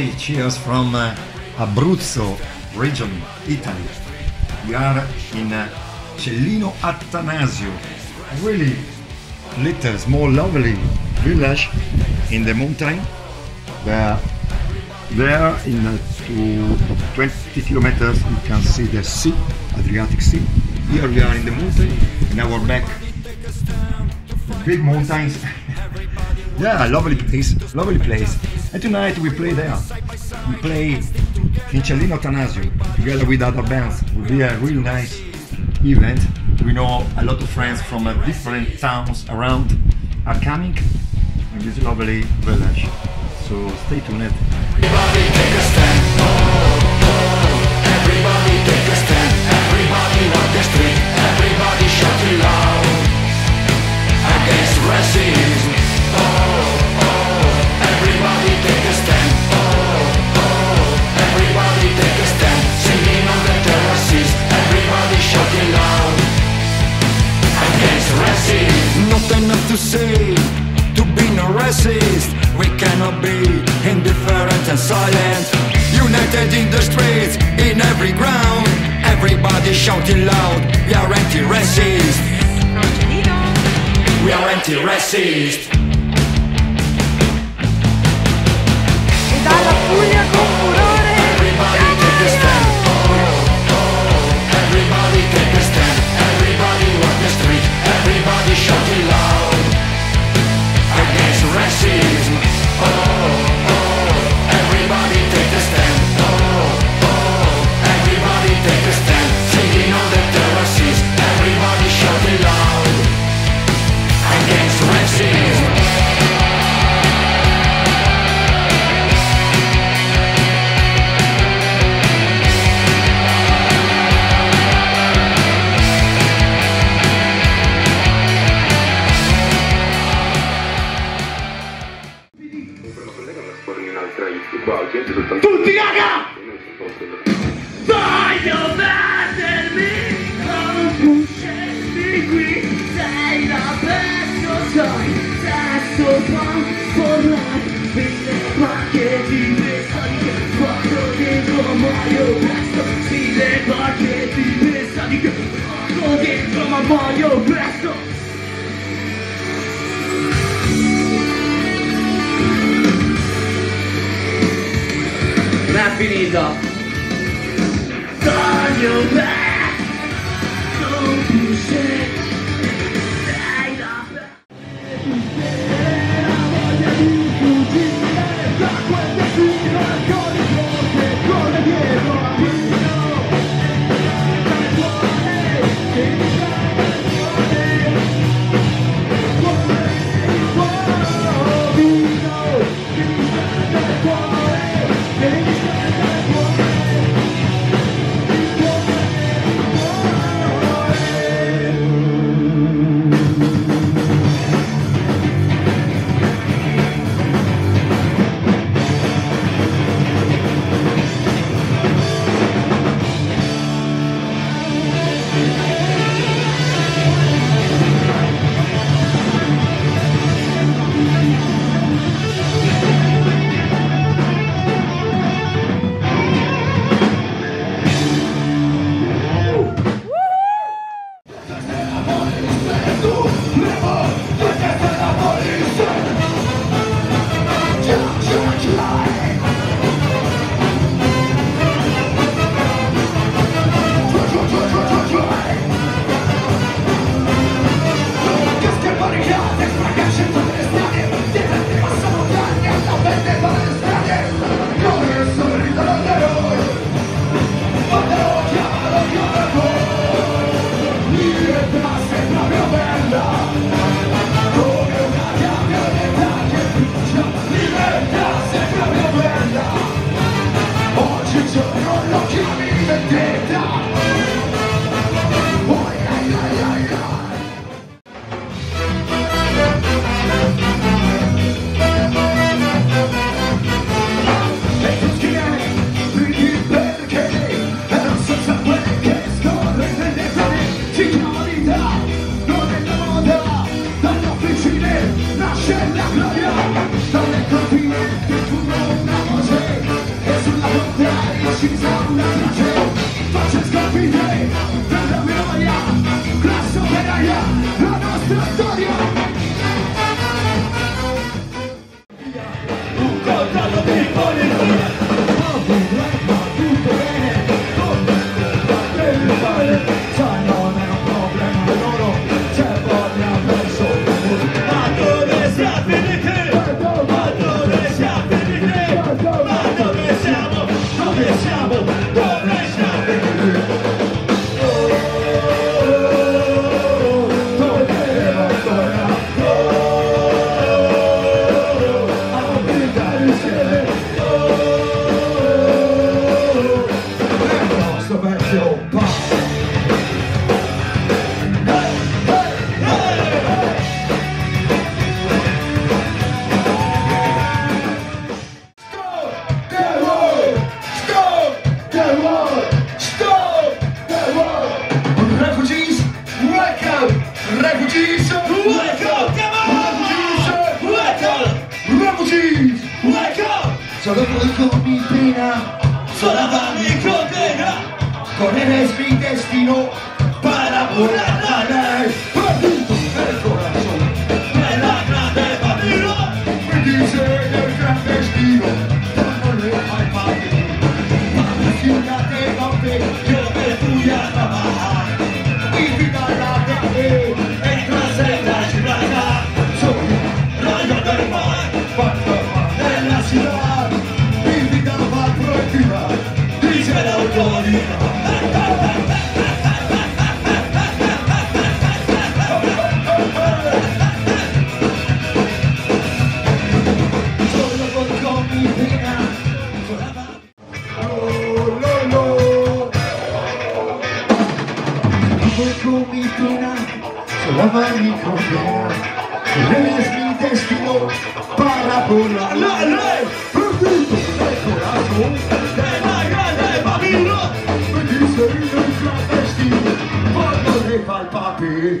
Cheers from uh, Abruzzo region, Italy. We are in uh, Cellino Attanasio, really little, small, lovely village in the mountain. There, there in uh, to 20 kilometers you can see the sea, Adriatic Sea. Here we are in the mountain, in our back, big mountains. yeah, lovely place, lovely place. And tonight we play there. We play in Cellino Attanasio together with other bands. It will be a really nice event. We know a lot of friends from uh, different towns around are coming in this lovely village. So stay tuned. Everybody shout it loud against racism. Oh. And silent. United in the streets, in every ground. Everybody shouting loud. We are anti-racist. We are anti-racist. E dalla Puglia con furore Everybody take a stand. Oh, oh. oh. Everybody take a stand. Everybody walk the street. Everybody shouting loud Mario Grasso Non è finito. Mario Grasso Solo voy con mi pena Sola va mi condena Correr es mi destino Para burlar komikuna Słowami kopiera Żyje z mi deszczu Parabola Ale, ale, prawdy to dekoracją Demagane Babilo Wycisnę rynę dla deszczu Wolno rywal papy